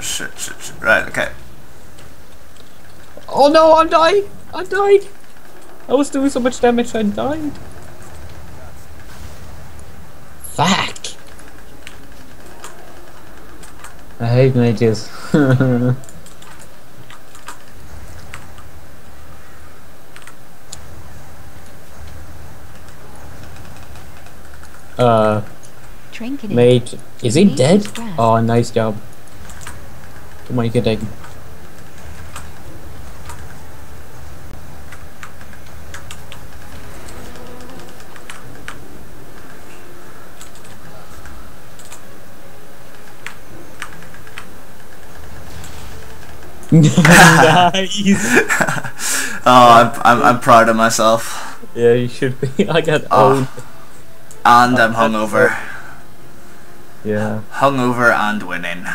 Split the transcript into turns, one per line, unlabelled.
Shit, shit, shit. Right, okay.
Oh no, I'm dying! I died! I was doing so much damage, I died. Fuck! I hate mages. uh,
Trinketing.
mate, is he dead? Oh, nice job. Come on, you can take him. nice.
Oh, I'm, I'm, I'm proud of myself.
Yeah, you should be. I got ah.
Oh.
owned.
And I'm hungover.
Yeah.
Hungover and winning.